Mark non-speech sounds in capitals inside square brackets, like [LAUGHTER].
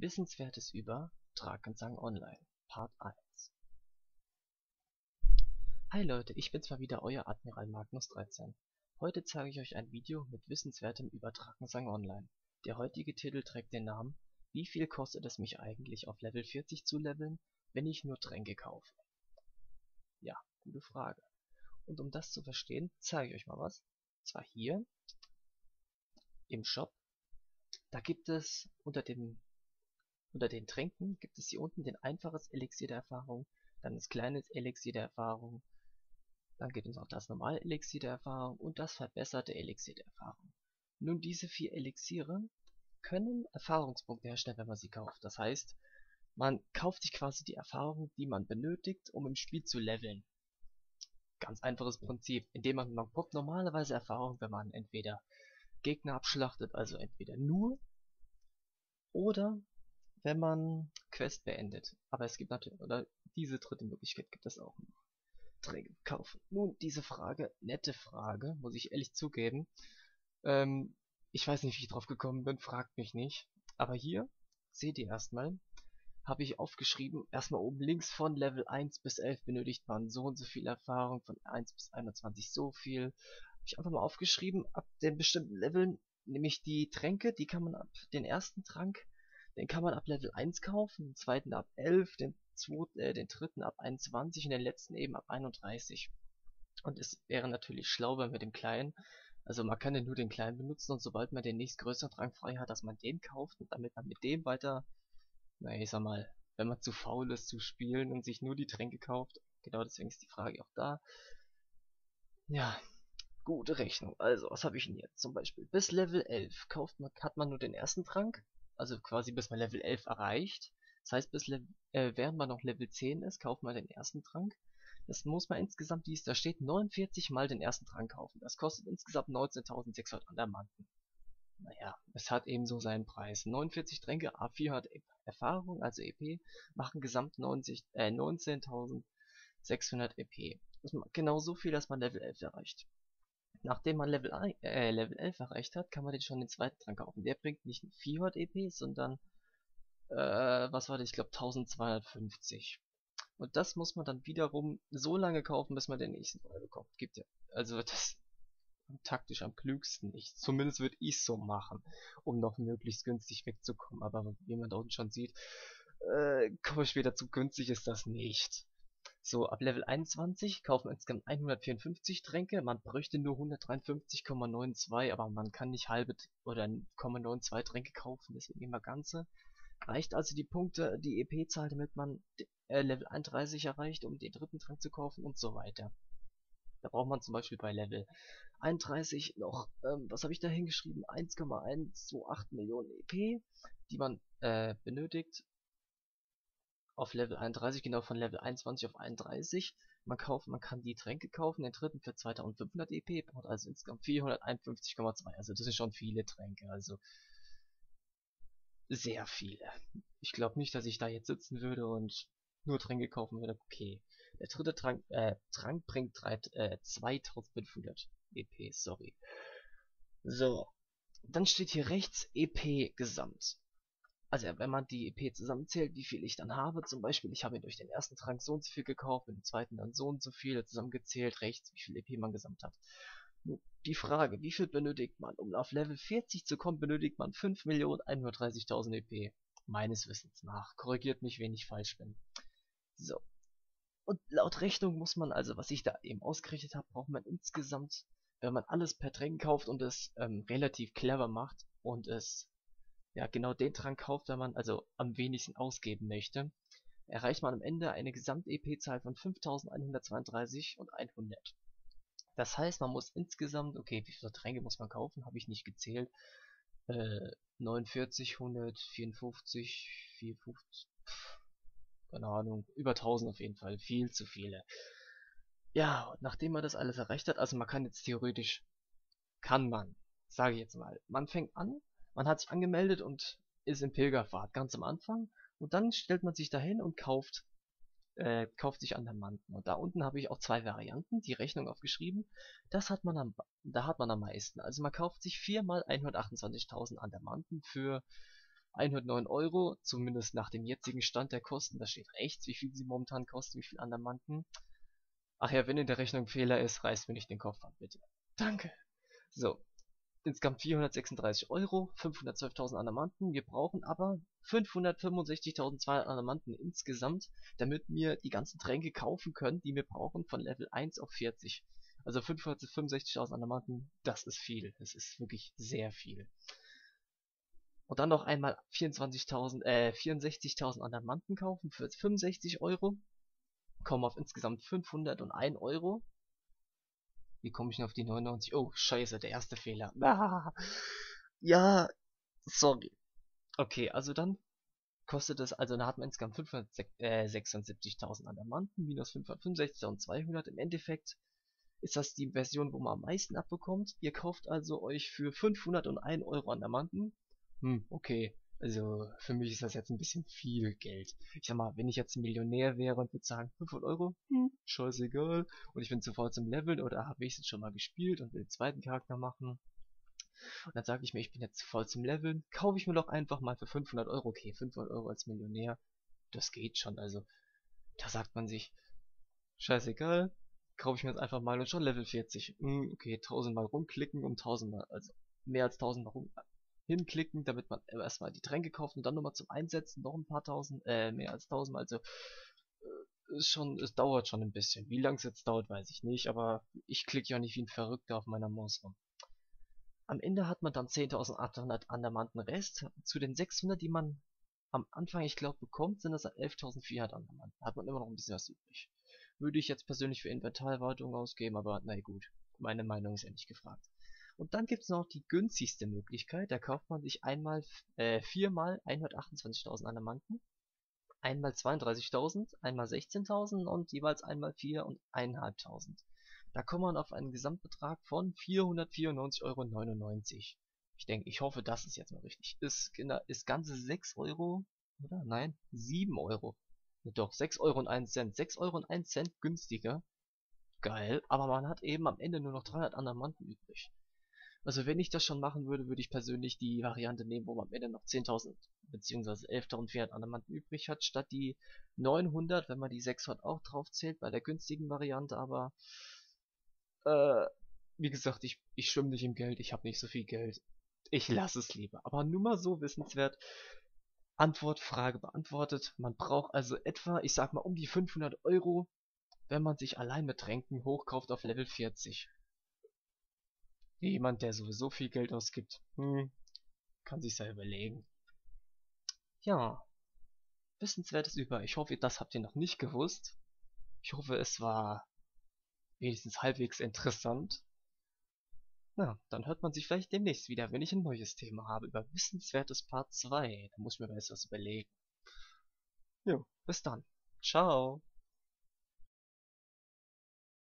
Wissenswertes über Drakensang Online Part 1 Hi Leute, ich bin's mal wieder, euer Admiral Magnus13. Heute zeige ich euch ein Video mit Wissenswertem über Drakensang Online. Der heutige Titel trägt den Namen Wie viel kostet es mich eigentlich auf Level 40 zu leveln, wenn ich nur Tränke kaufe? Ja, gute Frage. Und um das zu verstehen, zeige ich euch mal was. Zwar hier im Shop. Da gibt es unter dem unter den Tränken gibt es hier unten den einfaches Elixier der Erfahrung, dann das kleine Elixier der Erfahrung, dann gibt es auch das normale Elixier der Erfahrung und das verbesserte Elixier der Erfahrung. Nun diese vier Elixiere können Erfahrungspunkte herstellen, wenn man sie kauft. Das heißt, man kauft sich quasi die Erfahrung, die man benötigt, um im Spiel zu leveln. Ganz einfaches Prinzip, indem man, man bekommt normalerweise Erfahrung, wenn man entweder Gegner abschlachtet, also entweder nur oder wenn man Quest beendet. Aber es gibt natürlich, oder diese dritte Möglichkeit gibt es auch noch. Träge kaufen. Nun, diese Frage, nette Frage, muss ich ehrlich zugeben. Ähm, ich weiß nicht, wie ich drauf gekommen bin, fragt mich nicht. Aber hier, seht ihr erstmal, habe ich aufgeschrieben, erstmal oben links von Level 1 bis 11 benötigt man so und so viel Erfahrung, von 1 bis 21 so viel. Habe ich einfach mal aufgeschrieben, ab den bestimmten Leveln, nämlich die Tränke, die kann man ab den ersten Trank den kann man ab Level 1 kaufen, den zweiten ab 11, den zweiten, äh, den dritten ab 21 und den letzten eben ab 31. Und es wäre natürlich schlau, wenn wir den kleinen, also man kann ja nur den kleinen benutzen und sobald man den nächstgrößeren Drang frei hat, dass man den kauft und damit man mit dem weiter, naja, ich sag mal, wenn man zu faul ist zu spielen und sich nur die Tränke kauft, genau deswegen ist die Frage auch da. Ja, gute Rechnung. Also, was habe ich denn jetzt? Zum Beispiel bis Level 11 kauft man, hat man nur den ersten Trank, also quasi bis man Level 11 erreicht. Das heißt, bis äh, während man noch Level 10 ist, kauft man den ersten Trank. Das muss man insgesamt, wie es da steht, 49 mal den ersten Trank kaufen. Das kostet insgesamt 19.600 Andermanten. Naja, es hat eben so seinen Preis. 49 Tränke, A4 hat Erfahrung, also EP, machen gesamt 90, äh, 19.600 EP. Das ist genau so viel, dass man Level 11 erreicht. Nachdem man Level, äh, Level 11 erreicht hat, kann man den schon den zweiten Trank kaufen. Der bringt nicht 400 EP, sondern, äh, was war das? Ich glaube 1250. Und das muss man dann wiederum so lange kaufen, bis man den nächsten frei bekommt. Gibt ja, also [LAUGHS] das taktisch am klügsten. Ich, zumindest würde ich so machen, um noch möglichst günstig wegzukommen. Aber wie man da unten schon sieht, äh, komme ich später zu günstig ist das nicht. So, ab Level 21 kauft man insgesamt 154 Tränke. Man bräuchte nur 153,92, aber man kann nicht halbe oder 0,92 Tränke kaufen, deswegen immer ganze. Reicht also die Punkte, die EP-Zahl, damit man äh, Level 31 erreicht, um den dritten Trank zu kaufen und so weiter. Da braucht man zum Beispiel bei Level 31 noch, ähm, was habe ich da hingeschrieben, 1,128 Millionen EP, die man äh, benötigt, auf Level 31, genau von Level 21 auf 31. Man kauft, man kann die Tränke kaufen, den dritten für 2500 EP, braucht also insgesamt 451,2. Also das sind schon viele Tränke, also sehr viele. Ich glaube nicht, dass ich da jetzt sitzen würde und nur Tränke kaufen würde. Okay. Der dritte Trank, äh, Trank bringt drei, äh, 2500 EP, sorry. So. Dann steht hier rechts EP Gesamt also wenn man die EP zusammenzählt, wie viel ich dann habe, zum Beispiel, ich habe durch den ersten Trank so und so viel gekauft, mit dem zweiten dann so und so viel, zusammengezählt, rechts, wie viel EP man gesamt hat. Die Frage, wie viel benötigt man? Um auf Level 40 zu kommen, benötigt man 5.130.000 EP. Meines Wissens nach. Korrigiert mich, wenn ich falsch bin. So. Und laut Rechnung muss man, also was ich da eben ausgerechnet habe, braucht man insgesamt, wenn man alles per Tränken kauft und es ähm, relativ clever macht und es ja genau den Trank kauft, wenn man also am wenigsten ausgeben möchte, erreicht man am Ende eine Gesamt-EP-Zahl von 5132 und 100. Das heißt, man muss insgesamt, okay, wie viele Tränke muss man kaufen, habe ich nicht gezählt, äh, 49, 154, 54, pff, keine Ahnung, über 1000 auf jeden Fall, viel zu viele. Ja, nachdem man das alles erreicht hat, also man kann jetzt theoretisch, kann man, sage ich jetzt mal, man fängt an, man hat sich angemeldet und ist in Pilgerfahrt, ganz am Anfang. Und dann stellt man sich dahin und kauft, äh, kauft sich Andermanten. Und da unten habe ich auch zwei Varianten, die Rechnung aufgeschrieben. Das hat man am, da hat man am meisten. Also man kauft sich viermal 128.000 Andermanten für 109 Euro, zumindest nach dem jetzigen Stand der Kosten. Da steht rechts, wie viel sie momentan kosten, wie viel Andermanten. Ach ja, wenn in der Rechnung Fehler ist, reißt mir nicht den Kopf an, bitte. Danke. So. Insgesamt 436 Euro, 512.000 Anamanten. Wir brauchen aber 565.200 Anamanten insgesamt, damit wir die ganzen Tränke kaufen können, die wir brauchen von Level 1 auf 40. Also 565.000 Anamanten, das ist viel. Das ist wirklich sehr viel. Und dann noch einmal 24.000, äh, 64.000 Anamanten kaufen für 65 Euro. Kommen auf insgesamt 501 Euro. Wie komme ich denn auf die 99? Oh, scheiße, der erste Fehler. [LAUGHS] Ah, ja, sorry. Okay, also dann kostet es, also dann hat man insgesamt 576.000 äh, Adamanten minus 565.200. Im Endeffekt ist das die Version, wo man am meisten abbekommt. Ihr kauft also euch für 501 Euro Adamanten. Hm, okay. Also für mich ist das jetzt ein bisschen viel Geld. Ich sag mal, wenn ich jetzt Millionär wäre und würde sagen 500 Euro, hm, scheißegal. Und ich bin zuvor zum Leveln oder habe ich es schon mal gespielt und will den zweiten Charakter machen. Und dann sage ich mir, ich bin jetzt voll zum Leveln, kaufe ich mir doch einfach mal für 500 Euro. Okay, 500 Euro als Millionär, das geht schon. Also da sagt man sich, scheißegal, kaufe ich mir jetzt einfach mal und schon Level 40. Hm, okay, 1000 Mal rumklicken um 1000 Mal, also mehr als 1000 Mal rum, hinklicken, damit man erstmal die Tränke kauft und dann nochmal zum Einsetzen noch ein paar tausend, äh, mehr als tausend, also äh, ist schon, es dauert schon ein bisschen. Wie lange es jetzt dauert, weiß ich nicht, aber ich klicke ja nicht wie ein Verrückter auf meiner Maus rum. Am Ende hat man dann 10.800 Andermanten Rest. Zu den 600, die man am Anfang, ich glaube, bekommt, sind das 11.400 Andermanten. Hat man immer noch ein bisschen was übrig. Würde ich jetzt persönlich für Inventarwartung ausgeben, aber na gut, meine Meinung ist ja nicht gefragt. Und dann gibt es noch die günstigste Möglichkeit. Da kauft man sich einmal äh, viermal 128.000 Anamanten, einmal 32.000, einmal 16.000 und jeweils einmal 4 und 1.500. Da kommt man auf einen Gesamtbetrag von 494,99 Euro. Ich denke, ich hoffe, das ist jetzt mal richtig. Ist, ist ganze 6 Euro, oder? Nein, 7 Euro. Doch, 6 Euro und 1 Cent. 6 Euro und 1 Cent günstiger. Geil, aber man hat eben am Ende nur noch 300 Anamanten übrig. Also wenn ich das schon machen würde, würde ich persönlich die Variante nehmen, wo man am Ende noch 10.000 bzw. 11.400 Anamanten übrig hat, statt die 900, wenn man die 600 auch drauf zählt, bei der günstigen Variante, aber äh, wie gesagt, ich, ich schwimme nicht im Geld, ich habe nicht so viel Geld. Ich lasse es lieber. Aber nur mal so wissenswert. Antwort, Frage beantwortet. Man braucht also etwa, ich sag mal, um die 500 Euro, wenn man sich allein mit Tränken hochkauft auf Level 40. Jemand, der sowieso viel Geld ausgibt, hm, kann sich ja überlegen. Ja, Wissenswertes über. Ich hoffe, das habt ihr noch nicht gewusst. Ich hoffe, es war wenigstens halbwegs interessant. Na, dann hört man sich vielleicht demnächst wieder, wenn ich ein neues Thema habe über Wissenswertes Part 2. Da muss ich mir mal was überlegen. Jo, bis dann. Ciao.